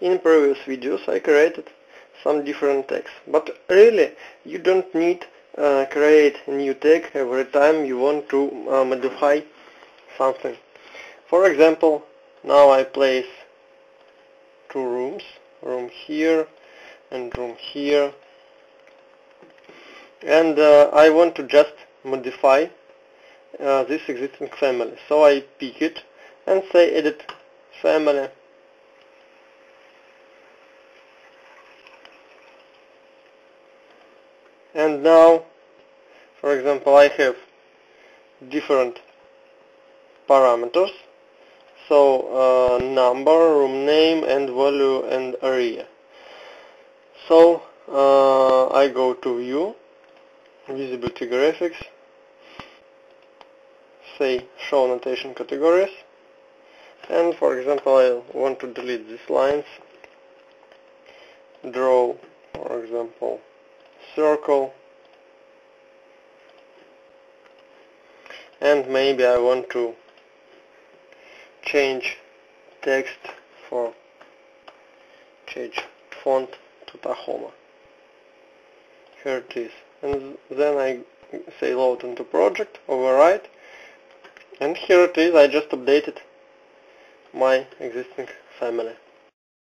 in previous videos I created some different tags but really you don't need uh, create a new tag every time you want to uh, modify something. For example now I place two rooms room here and room here. And uh, I want to just modify uh, this existing family. So I pick it and say edit family and now for example I have different parameters. So uh, number, room name and value and area. So uh, I go to view visibility graphics say show annotation categories. And for example I want to delete these lines. Draw for example circle. And maybe I want to change text for change font to Tahoma. Here it is. And then I say load into project override. And here it is. I just updated my existing family